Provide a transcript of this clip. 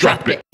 Drop it.